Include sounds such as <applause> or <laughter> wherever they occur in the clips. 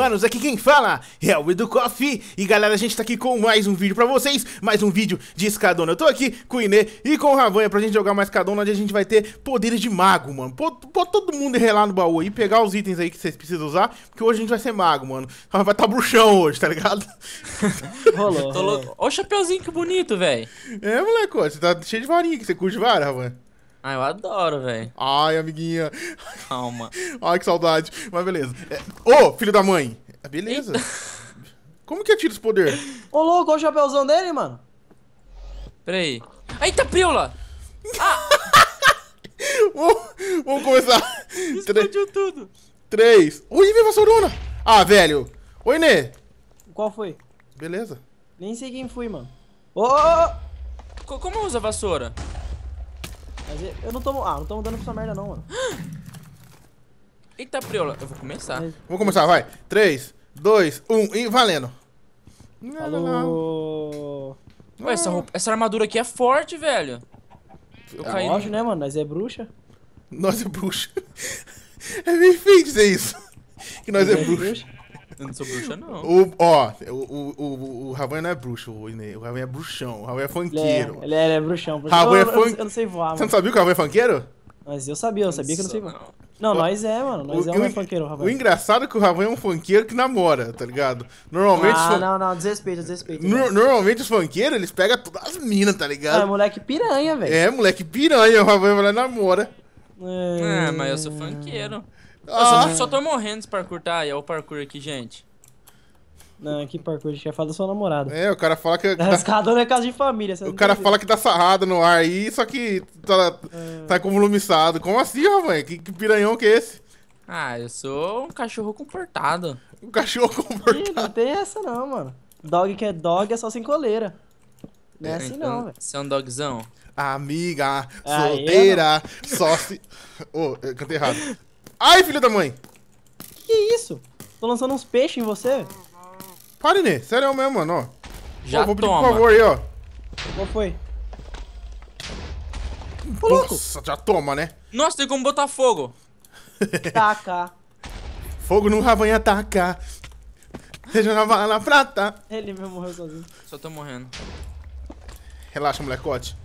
humanos, aqui quem fala é o Edu Coffee E galera, a gente tá aqui com mais um vídeo pra vocês Mais um vídeo de escadona Eu tô aqui com o Inê e com o Ravanha pra gente jogar mais escadona Onde a gente vai ter poderes de mago, mano Pô, pô todo mundo relar no baú aí Pegar os itens aí que vocês precisam usar Porque hoje a gente vai ser mago, mano <laughs> Vai tá bruxão hoje, tá ligado? <laughs> Rolou. Ó o chapeuzinho que bonito, velho. É, moleque, ó, você tá cheio de varinha que Você curte vara, Ravanha? Ah, eu adoro, velho. Ai, amiguinha Calma. <laughs> Ai, que saudade Mas beleza é... Ô, filho da mãe É, Beleza Como que atira esse poder? Ô, louco, olha o chapéuzão dele, mano. Peraí. Eita, pílula! <laughs> Vamos- Vamos começar. Tre- Explodiu tudo. Três. Ui, minha vassourona. Ah, velho. Oi, Nê. Qual foi? Beleza. Nem sei quem fui, mano. Ô, ô, ô! Co- Como usa a vassoura? Mas eu- eu não tô... Ah, não tô mudando pra essa merda não, mano. Eita, pílula. Eu vou começar. Mas- Vamos começar, vai. Três, dois, um e valendo. Falou... Ué, essa, roupa- essa armadura aqui é forte, velho. Eu É caí no... Lógico, né, mano? Nós é bruxa. Nós é bruxa. <laughs> É bem feio dizer isso. Que nós é bruxa. Eu não sou bruxa, não. O, ó, o, o, o, o Ravan não é bruxo, o Inê. O Ravan é bruxão. O Ravan é Ele é, funkeiro. ele é, ele é bruxão. bruxão. Eu, é eu, eu, não sei voar, Você não sabia que o Ravan é funkeiro? Mas eu sabia, eu sabia que eu não sei voar. Não, nós é, mano. Nós O- é o um en- funkeiro, O rapaz. engraçado é que o Ravan é um funkeiro que namora, tá ligado? Normalmente, Ah, fun- não, não, desrespeito, desrespeito. no- normalmente os funkeiros, eles pegam todas as minas, tá Ah, é ligado? moleque piranha, velho. É, moleque piranha, o Ravan vai lá e namora. Ah, mas eu sou funkeiro. Eu Ah. só, só tô morrendo desse parkour, tá? E é o parkour aqui, gente. Não, que parkour, a gente quer falar da sua namorada. É, o cara fala que. <laughs> A escadona é casa de família. você O cara fala que tá sarrado no ar aí, só que tá, É. tá como lumiçado. Como assim, Ravan? Que, que piranhão que é esse? Ah, eu sou um cachorro comportado. Um cachorro Ih, comportado. não tem essa não, mano. Dog que é dog é só sem coleira. Não é, É, assim Então, não, velho. Você é um dogzão? Amiga, solteira, só se. Ô, eu cantei errado. <laughs> Ai, filho da mãe! Que que é isso? Tô lançando uns peixes em você? Pare, Nê. Sério mesmo, mano, ó. Já vou pedir toma. por favor aí, ó. Qual foi? Ô, louco. Nossa, já toma, né? Nossa, tem como botar fogo. <laughs> Taca. Fogo no Ravanha ataca. Seja na bala prata. Ele mesmo morreu sozinho. Só tô morrendo. Relaxa, molecote.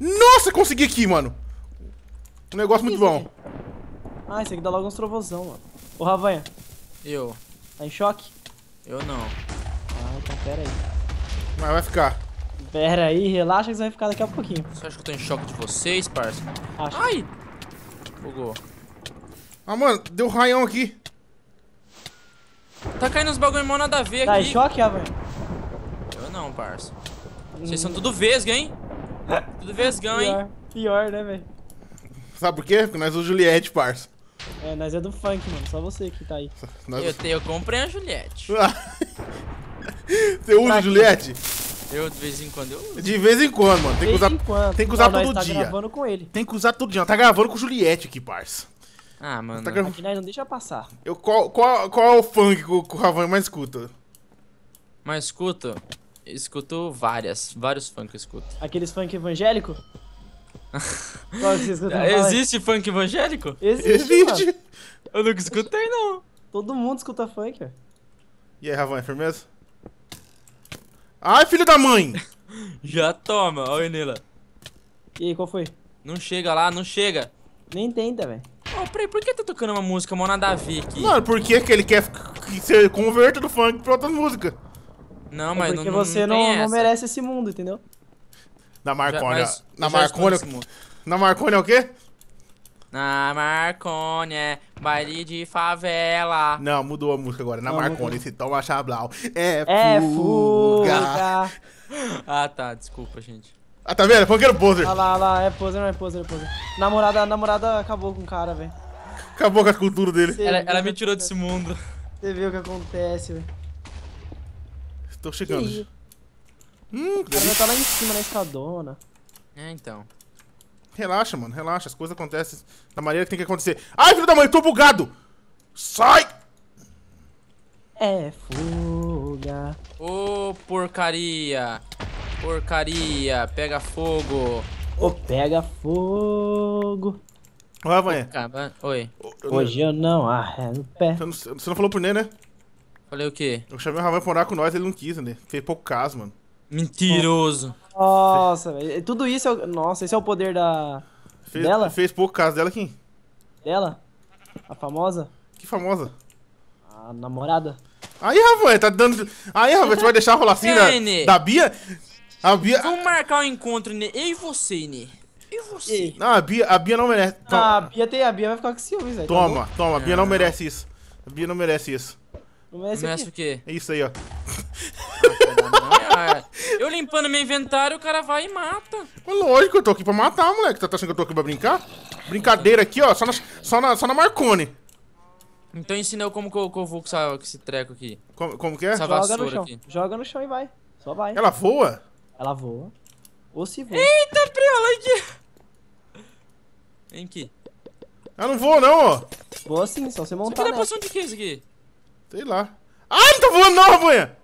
Nossa, consegui aqui, mano. Um negócio muito bom. aqui. Ah, esse aqui dá logo uns trovãozão, mano. Ô, Ravanha, Eu. tá em choque? Eu não. Ah, então pera aí. Mas vai ficar. Pera aí, relaxa que você vai ficar daqui a pouquinho. Você acha que eu tô em choque de vocês, parça? Acho. Ai! Bugou. Ah, mano, deu raião aqui. Tá caindo uns bagulho mó nada a ver Tá em aqui. choque, Ravanha? Eu não, parça. Vocês são tudo vesga, hein? Tudo vesgão, hein? Pior, pior, né, velho? Sabe por quê? Porque nós usamos Juliette, parça. É, nós é do funk, mano. Só você que tá aí. <laughs> Nós... Eu, te- eu comprei a Juliette. <laughs> Você usa quê? Juliette? Eu, de vez em quando, eu uso. De vez em quando, mano. Tem que De usar, vez em quando. tem que usar Não, nós todo tá dia. gravando com ele. tem que usar todo dia. Tá gravando com Juliette aqui, parça. Ah, mano. Tá gravando. Aqui nós não deixa passar. Eu, qual, qual, qual é o funk que o, que o Ravan mais escuta? Mas escuto. Escuto várias. Vários funk eu escuto. Aqueles funk evangélico? Existe funk evangélico? Existe, mano. Existe. Eu nunca escutei, não. Todo mundo escuta funk, velho. E aí, Ravan, é firmeza? Ai, filho da mãe! <laughs> Já toma, olha nela. E aí, qual foi? Não chega lá, não chega. Nem tenta, velho. Ô, peraí, por que tá tocando uma música mó nada a ver aqui? Mano, por que, que ele quer que você converta do funk pra outra música? Não, É mas porque não, não, você não, não, merece esse mundo, entendeu? Na Já- Marconi, mas na já Marconi, na Marconi é o quê? Na Marconi é baile de favela. Não, mudou a música agora. Na Não, Marconi, se toma chablau. É, É fuga. fuga. <laughs> Ah, tá, desculpa, gente. Ah, tá vendo? Funkeiro poser. Olha lá, olha lá, é poser, não é poser, é poser. Namorada, namorada acabou com o cara, velho. Acabou com a cultura dele. Ela, ela me tirou desse mundo. Você viu o que acontece, velho. Tô chegando. Hum, vai tá lá em cima na escadona. É, então. relaxa, mano, relaxa. As coisas acontecem da maneira que tem que acontecer. Ai, filho da mãe, tô bugado! Sai! É fuga. Ô, porcaria. Porcaria, pega fogo. Ô, pega fogo. Ô, Ravanha. Cara, oi. Hoje eu não arredo o pé. Você não, falou pro Ney, né? Falei o quê? Eu chamei o Ravanha pra morar com nós, ele não quis, né? Fez pouco caso, mano. Mentiroso. Nossa, velho. Tudo isso é. o- Nossa, esse é o poder da. Fez, Dela? Fez pouco caso dela quem? dela? A famosa? Que famosa. A namorada? Aí, Ravanha, tá dando. Aí, Ravanha, você vai deixar rolar assim da, Nene. da Bia? A Bia. Vamos marcar um encontro, Nê. Eu e você, Nê. Eu e você. Ei. Não, a Bia, a Bia não merece. Ah, Toma, a Bia tem. A Bia vai ficar com ciúmes, velho. tá toma, toma, a Bia não Não. merece isso. A Bia não merece isso. Não merece aqui. o quê? É isso aí, ó. Eu limpando meu inventário, o cara vai e mata. Mas lógico, eu tô aqui pra matar, moleque. Tá achando que eu tô aqui pra brincar? Brincadeira aqui, ó, só na, só na, só na Marconi. Então ensina eu como que eu, que eu vou com, essa- com esse treco aqui. Como, como que é? Essa Joga no vassoura chão. aqui. Joga no chão e vai. Só vai. Ela voa? Ela voa. Ou se voa. Eita, priola aqui. Vem aqui. Ela não voa, não, ó. Voa sim, só você montar é nela. poção de que isso aqui? Sei lá. Ai, não tá voando não, Ravanha!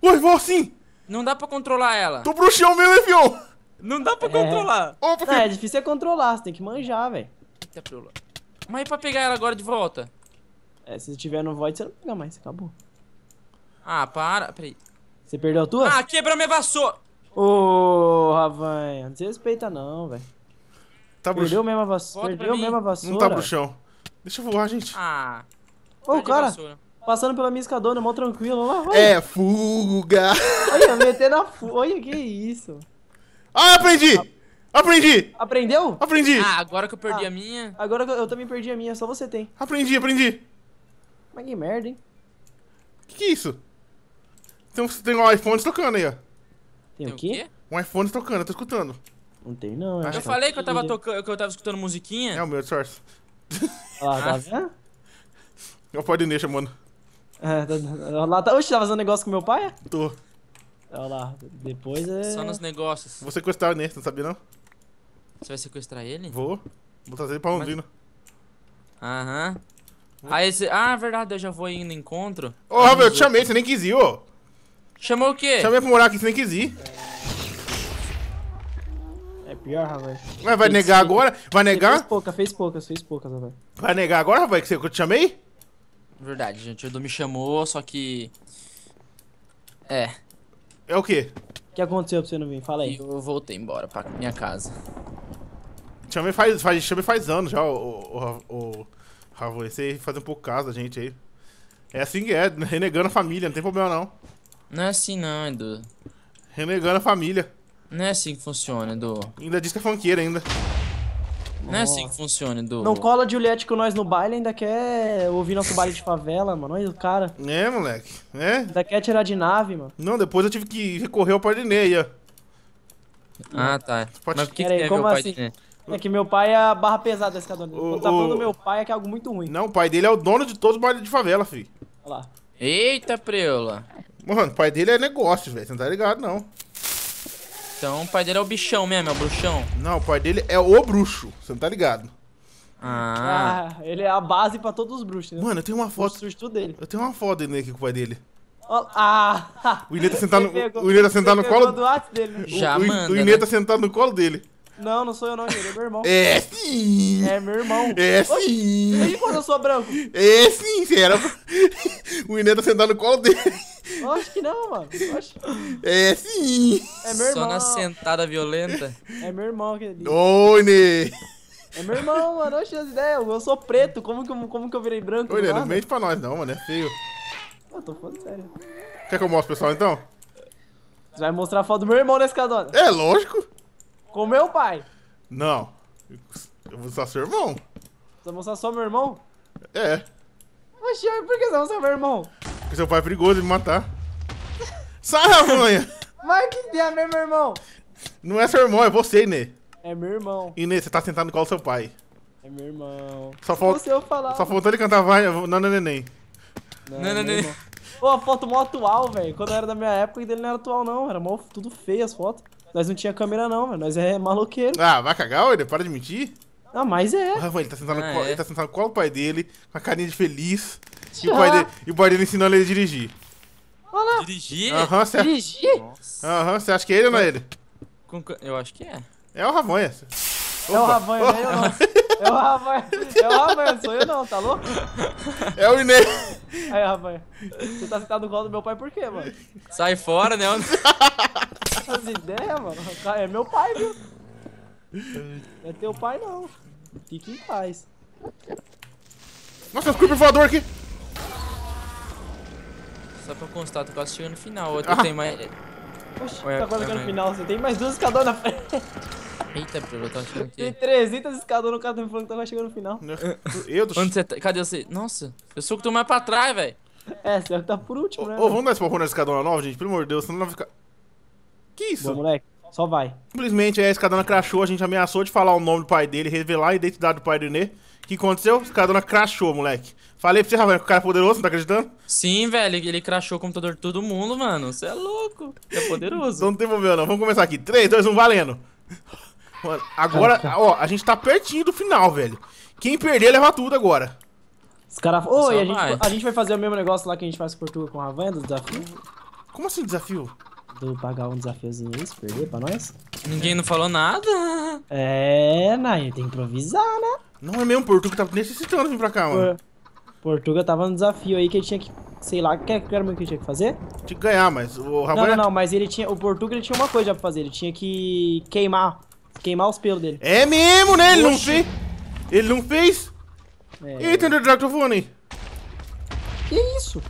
Oi, voa sim! Não dá pra controlar ela. Tô bruxão mesmo, hein, fião? Não dá pra É. controlar. Não, é difícil é controlar, você tem que manjar, velho. Mas e pra pegar ela agora de volta? É, se tiver no void, você não pega mais, acabou. Ah, para. Peraí. Você perdeu a tua? Ah, quebrou minha vassoura. Ô, Ravanha, não se respeita não, velho. Tá Perdeu bruxão. mesmo a vassoura. Perdeu mesmo a vassoura. Não tá bruxão. Deixa eu voar, gente. Ah. Ô, a cara, vassoura. Passando pela minha escadona, mó tranquilo. Lá, olha, É fuga. olha, metendo a fu... Olha, que isso. Ah, aprendi! Aprendi! Aprendeu? Aprendi! Ah, agora que eu perdi Ah. a minha. Agora que eu, eu também perdi a minha, só você tem. Aprendi, aprendi. Mas que merda, hein? Que que é isso? Tem, um- tem um iPhone tocando aí, ó. Tem, Tem o quê? Um iPhone tocando, eu tô escutando. Não tem não. Eu acho Eu que falei que eu tava tocando, que eu tava escutando musiquinha. É o meu source. Olha lá, tá Ah. <laughs> vendo? É o Podinê chamando. É, tá, olha lá, tá... Oxe, tá fazendo negócio com meu pai? é? Tô. Olha lá, depois é... Só nos negócios. Vou sequestrar o você não sabia não? Você vai sequestrar ele? Vou. Vou trazer ele pra Londrina. Aham. Aí você. Ah, verdade, eu já vou ir no encontro. Ô, Rafael, eu te chamei, você nem quis ir, ô. Chamou o quê? Chamei pra morar aqui, você nem quis ir. É pior, rapaz. Mas vai negar agora? Vai Fez negar? pouca, fez poucas, fez poucas, rapaz. Vai negar agora, Rafael, que você- que eu te chamei? Verdade, gente. O Edu me chamou, só que. É. É o quê? O que aconteceu pra você não vir? Fala aí. Eu voltei embora pra minha casa. Chamei faz, faz, chamei faz anos já, o, o, o, o Rafael. Você faz um pouco caso da gente aí. É assim que é, renegando a família, não tem problema não. Não é assim não, Edu. Renegando a família. Não é assim que funciona, Edu. Ainda diz que é funkeira ainda. Não é assim que funciona, Edu. Não cola Juliette com nós no baile, ainda quer ouvir nosso baile de favela, mano. Olha o cara. É, moleque. É? Ainda quer tirar de nave, mano. Não, depois eu tive que recorrer ao ó. Ah, tá. Pode- Mas o que, que aí, ver como pai assim? de- É que meu pai é a barra pesada desse. O- Quando tá falando o- do meu pai é que é algo muito ruim. Não, o pai dele é o dono de todos os bailes de favela, filho. Olha lá. Eita, preula. Mano, o pai dele é negócio, velho. Você não tá ligado, não. Então o pai dele é o bichão mesmo, é o bruxão. Não, o pai dele é o bruxo. Você não tá ligado. Ah. Ah, ele é a base pra todos os bruxos, né? Mano, eu tenho uma Foto dele. Eu tenho uma foto dele aqui com o pai dele. Ah! O Inê tá sentado no, pegou- o Inê tá sentado no colo. dele, né? Já o, o- manda, O Inê né? tá sentado no colo dele. Não, não sou eu não, ele é meu irmão. É sim! É meu irmão. É sim! E quando eu sou branco? É sim, você era. <laughs> O Inê tá sentado no colo dele. Acho que não, mano. Oxe, É sim! é meu Só irmão. na sentada violenta. É meu irmão ali. Ô, Inê! É meu irmão, mano. Oxe, as ideias. Eu sou preto. Como que, eu- como que eu virei branco? Do não mente pra nós não, mano. É feio. Eu tô falando sério. Quer que eu mostre pro pessoal então? Você vai mostrar a foto do meu irmão nesse cadona. É, lógico. Com meu pai. Não. Eu vou só seu irmão. Você vai mostrar só meu irmão? É. Oxi, por que você vai mostrar meu irmão? Porque seu pai é perigoso de me matar. Sai, Ravanha! Mas que tem a ver, meu irmão? Não é seu irmão, é você, Inê. É meu irmão. Inê, você tá sentado no colo do seu pai. É meu irmão. Só falta, Se eu falar. só faltou ele cantar vai, não, não, neném. Não, Não, não, meu não. irmão. Pô, a foto mó atual, velho. Quando era da minha época, e dele não era atual, não. Era mó tudo feio as fotos. Nós não tinha câmera, não, velho. Nós é maloqueiro. Ah, vai cagar, Inê? Para de mentir. Ah, mas é. Ravanha, ele tá sentado no Ah, colo, é? ele tá sentado no colo do pai dele, com a carinha de feliz. E o Já. pai dele, e o pai dele ensinando ele a dirigir. Olha lá. Dirigir? Aham, você Dirigir? Aham, você acha que é ele ou não é ele? Eu acho que é. É o Ravanha. É o Opa. Ravanha, né? Eu não. É o Rafael. É o Rafael, sou eu não, tá louco? É o Inê. Aí, Rafael. Você tá sentado no colo do meu pai por quê, mano? Sai fora, né? As ideias, mano. É meu pai, viu? É teu pai, não. Fique em paz. Nossa, os creeper voador aqui. Só pra constar, tô quase chegando no final. Outro Ah. tem mais. Oxi, Ué, tá quase ué, no ué. final. Você tem mais duas escadoras na frente. Eita, Bruno, eu tô achando Tem que. 300 escadoras, o cara tá me falando que tá quase chegando no final. Eu tô... Onde você tá? Cadê você? Nossa, eu sou que tô mais pra trás, velho. É, você tá por último, Ô, né? ô, vamos dar esse porrão na escadona nova, gente? Pelo amor de Deus, senão não vai ficar... Que isso? Boa, moleque. Só vai. Simplesmente a escadona crashou, a gente ameaçou de falar o nome do pai dele, revelar a identidade do pai do Inê. O que aconteceu? A escadona crashou, moleque. Falei pra você, Rafael, que o cara é poderoso, não tá acreditando? Sim, velho, ele crashou o computador de todo mundo, mano. Você é louco. É poderoso. Então não tem problema não. Vamos começar aqui. 3, 2, 1, valendo. Mano, agora, ó, a gente tá pertinho do final, velho. Quem perder leva tudo agora. Os caras. E a gente, vai. a gente vai fazer o mesmo negócio lá que a gente faz com Portugal com a Havana, do desafio? Como assim desafio? Do pagar um desafiozinho aí, se perder pra nós? Ninguém não falou nada. É, Nai, tem que improvisar, né? Não é mesmo, Portugal tá necessitando vir pra cá, mano. Por- Portugal tava no desafio aí que ele tinha que. Sei lá, que que era o que ele tinha que fazer? Tinha que ganhar, mas o Não, Rafael... não, não, mas ele tinha. O Portugal ele tinha uma coisa já pra fazer. Ele tinha que queimar. Queimar os pelos dele. É mesmo, né? Ele não Oxi. fez. Ele não fez? É. Eita, Ender Dragon, tô voando aí. Que isso?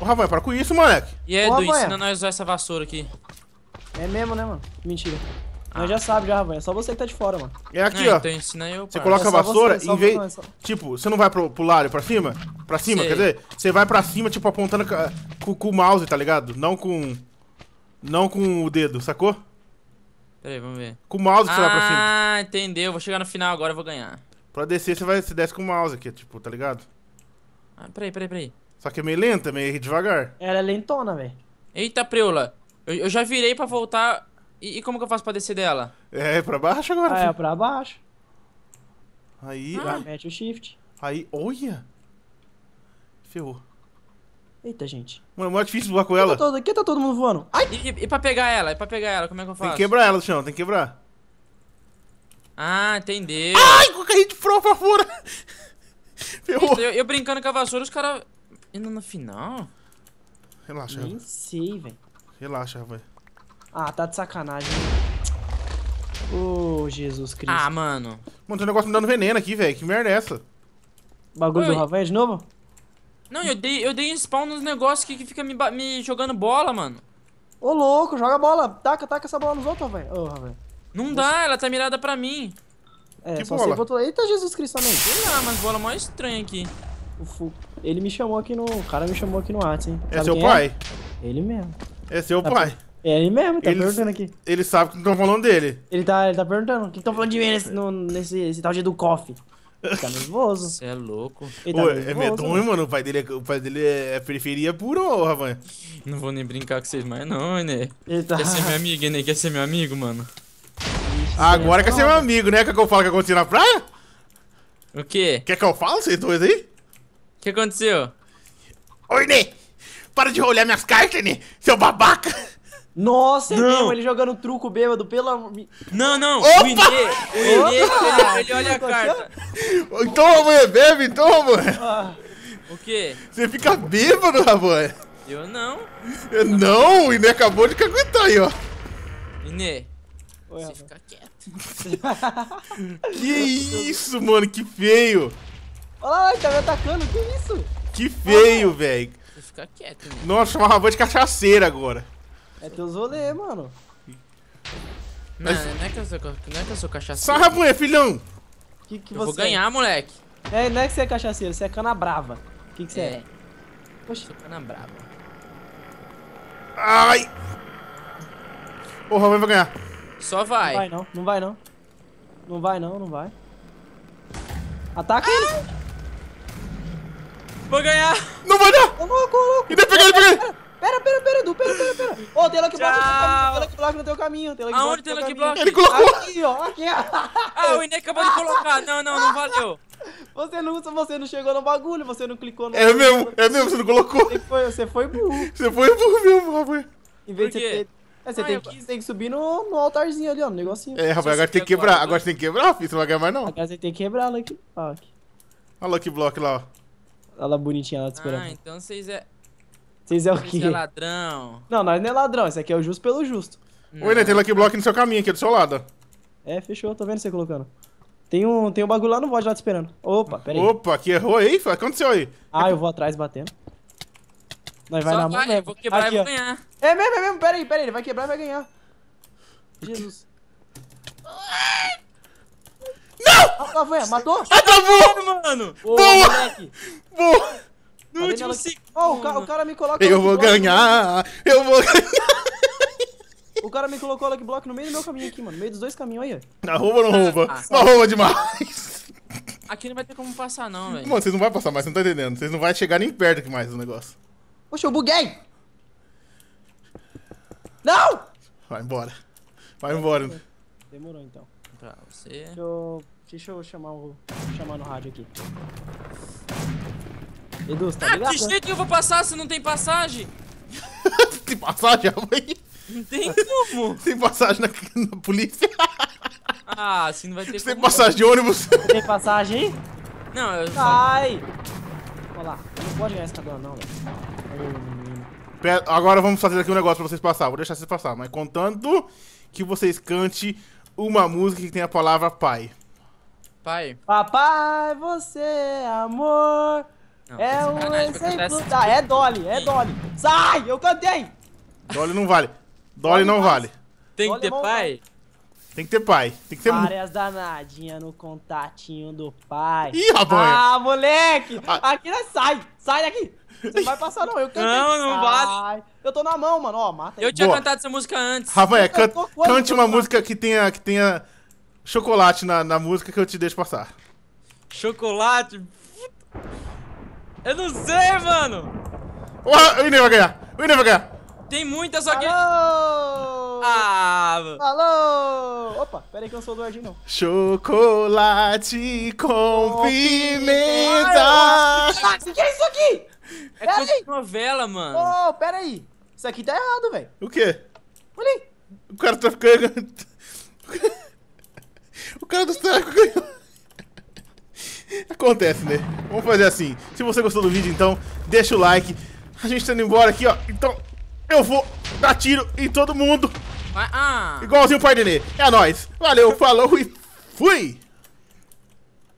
Ô, Rafael, para com isso, moleque. E Edu, Ô, Rafael. ensina nós a usar essa vassoura aqui. É mesmo, né, mano? Mentira. Ah. Nós já sabe já, velho. É só você que tá de fora, mano. É aqui, não, ó. Então ensina eu, Você coloca É a vassoura, você, em vez... você, só- Tipo, você não vai pro, pro lado, pra cima? Pra cima, Sei. quer dizer? Você vai pra cima, tipo, apontando com, com o mouse, tá ligado? Não com... Não com o dedo, sacou? Peraí, vamos ver. Com o mouse que você vai pra cima. Ah, entendeu. Vou chegar no final agora, eu vou ganhar. Pra descer, você vai, você desce com o mouse aqui, tipo, tá ligado? Ah, peraí, peraí, peraí. Só que é meio lento, é meio devagar. Ela é lentona, velho. Eita, preula. Eu, eu já virei pra voltar. E, e como que eu faço pra descer dela? É, pra baixo agora, Ah, é pra baixo. Aí, Já mete o shift. aí, olha. Ferrou. Eita, gente. Mano, é mó difícil voar com Aqui tá, ela. todo, aqui tá todo mundo voando. Ai! E, e, e pra pegar ela? E pra pegar ela, como é que eu Tem faço? que quebrar ela do chão, tem que quebrar. Ah, entendeu. Ai, com a carrinha de pro pra fora. <laughs> Ferrou. Eu, eu brincando com a vassoura, os caras. Indo no final? Relaxa, Nem sei, velho. relaxa, rapaz. Ah, tá de sacanagem. Ô, Jesus Cristo. Ah, mano. Mano, tem um negócio me dando veneno aqui, velho. Que merda é essa? Bagulho Oi. do Rafael de novo? Não, eu dei, eu dei spawn nos negócios que, que fica me, me jogando bola, mano. Ô, louco, joga a bola. Taca, taca essa bola nos outros, Rafael. Ô, Rafael. Não dá, ela tá mirada pra mim. É, Que só bola? você botou. Eita, Jesus Cristo também. Sei lá, mas bola mó estranha aqui. O fu- Ele me chamou aqui no. O cara me chamou aqui no WhatsApp, hein? É Sabe seu quem pai? Ele mesmo. É seu Tá pai. É ele mesmo, tá Ele- perguntando aqui. Ele sabe que não estão falando dele. Ele tá, ele tá perguntando. O que estão falando de mim nesse, no, nesse esse tal dia do coffee? Ele tá nervoso. Você <laughs> é louco. Ele tá Pô, é nervoso. medonho, mano. O pai dele é, o pai dele é periferia pura, ô, Ravan. Não vou nem brincar com vocês mais, não, né? Ele tá. Quer ser meu amigo, né? Quer ser meu amigo, mano? Agora quer ser meu amigo, né? Quer que eu fale o que aconteceu na praia? O quê? Quer que eu fale vocês dois aí? O que aconteceu? Oi, Nê! Para de olhar minhas cartas, Nê! Seu babaca! Nossa, é Não. mesmo, ele jogando truco bêbado, pelo amor. Não, não! Opa! O Inê, o Inê, ele, ele olha a Tá carta. Então, Ravan, bebe, então, mano! Ah, O quê? Você fica bêbado, Ravan! Eu não. Não, o Inê acabou de caguetar aí, ó. Inê, Oi, você fica quieto. <laughs> Que isso, mano, que feio! Olha lá, ele tá me atacando, que isso? Que feio, velho! Fica quieto, Inê. Nossa, chama o Ravan de cachaceira agora. É teus rolê, mano. Não, não é que eu sou, não é que eu sou cachaceiro. Só Ravan, filhão! Que que Eu você vou ganhar, moleque. É, não é que você é cachaceiro, você é cana brava. O que que você é? É, Poxa, sou cana brava. Ai! O Ravan vai ganhar. Só não vai. vai não, não vai não. Não vai não, não vai. Ataca ele! Vou ganhar. Não vai dar! Ô louco, ô louco! Ele, pega ele! Pera, pera, pera, Edu, pera, pera, pera! Ô, tem Lucky Block no teu caminho, tem Lucky Block no teu caminho, Lucky Aonde Block tem Lucky. Block? Ele colocou! Aqui, ó, aqui. Ah, o Inê acabou de colocar. Não, não, não valeu. Você não, você não chegou no bagulho, você não clicou no É mesmo, é mesmo, você não colocou. Você foi, você foi burro. Você foi burro mesmo, Ravan. Em vez Por de você. É, você Ah, tem, que, tem que subir no, no altarzinho ali, ó, no negocinho. É, Rafael, Se agora você tem que quebrar. agora, você tem que quebrar, filho. Você não vai ganhar mais, não. Agora você tem que quebrar. Ó, aqui. Olha o Lucky Block lá, ó. Olha lá bonitinha lá te Ah, esperando. então vocês é, Vocês é o vocês quê? é ladrão. Não, nós não é ladrão, esse aqui é o justo pelo justo. Oi, né? Tem Lucky Block no seu caminho aqui, do seu lado. É, fechou, tô vendo você colocando. Tem um, tem um bagulho lá no VOD lá te esperando. Opa, pera aí. Opa, que errou aí? O que aconteceu aí? Ah, eu vou atrás batendo. Nós vai Só na mão vai, mesmo. vou quebrar Aqui, e ó. vou ganhar. É mesmo, é mesmo, pera aí, pera aí, ele vai quebrar e vai ganhar. Jesus. Ah, Vanha, matou? Ah, tá bom! Mano, Ô, Boa! moleque. Boa! no Tá último segundo. Ó, o, ca- o cara me coloca... Eu vou Block ganhar! Eu vou ganhar! O cara me colocou o Lucky Block no meio do meu caminho aqui, mano. No meio dos dois caminhos, aí, ó. Não, rouba ou não rouba? Ah. Não rouba demais! Aqui não vai ter como passar, não, velho. Mano, vocês não vão passar mais, você não tá entendendo. Vocês não vão chegar nem perto aqui mais do negócio. Poxa, eu buguei! Não! Vai embora. Vai embora. Demorou, então. Pra você. Deixa eu, deixa eu chamar, o, chamar no rádio aqui. Edu, você tá Ah, ligado? que jeito que eu vou passar se não tem passagem? <laughs> Tem passagem, aí? Não tem como. <laughs> Tem passagem na, na polícia? <laughs> Ah, assim não vai ter Tem como. passagem de ônibus? Tem passagem? Não, eu. Sai! Olha lá, não pode ganhar essa cadela não, velho. Agora vamos fazer aqui um negócio pra vocês passar. Vou deixar vocês passar, mas contanto que vocês cante uma música que tem a palavra pai. Pai. Papai, você é amor. Não, é um exemplo. Tá, é Dolly, é Dolly. Sai! Eu cantei! Dolly não vale. Dolly não vale. Tem que ter pai? Tem que ter pai. Tem que ter. Várias danadinhas no contatinho do pai. Ih, rapaz. Ah, moleque! Ah. Aqui nós sai! Sai daqui! Você não vai passar, não. Eu cantei. Não, não Sai. vale. Eu tô na mão, mano. Ó, mata aí. Eu tinha Boa. cantado essa música antes. Rafael, can- cante uma música que tenha, que tenha chocolate na, na música que eu te deixo passar. Chocolate. Eu não sei, mano. O Inê vai ganhar. O Inê vai ganhar. Tem muitas, só que... Alô! Ah, mano. Alô! Opa, pera aí que eu não sou do Jardim, não. Chocolate com pimenta. O que é isso aqui? É Pera coisa aí. de novela, mano. Ô, pera aí. Isso aqui tá errado, velho. O quê? Olha aí. O cara tá ficando. <laughs> O cara do saco ganhou. Acontece, né? Vamos fazer assim. Se você gostou do vídeo, então, deixa o like. A gente tá indo embora aqui, ó. Então, eu vou dar tiro em todo mundo. Ah. Igualzinho o pai dele. É nóis. Valeu, falou e fui!